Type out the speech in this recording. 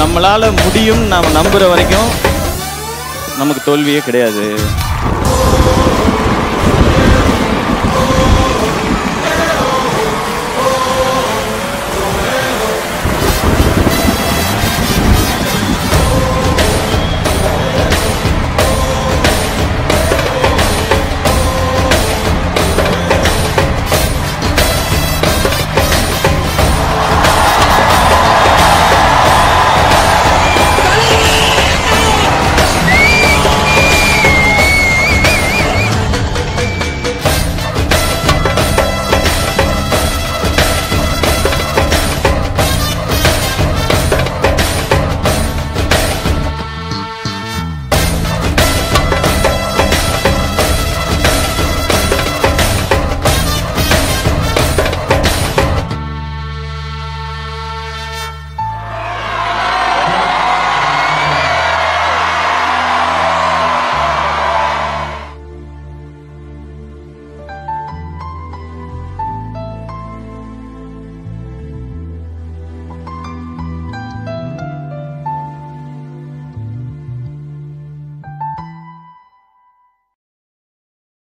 நம்மளால் முடியும் நாம் நம்புகிற வரைக்கும் நமக்கு தோல்வியே கிடையாது.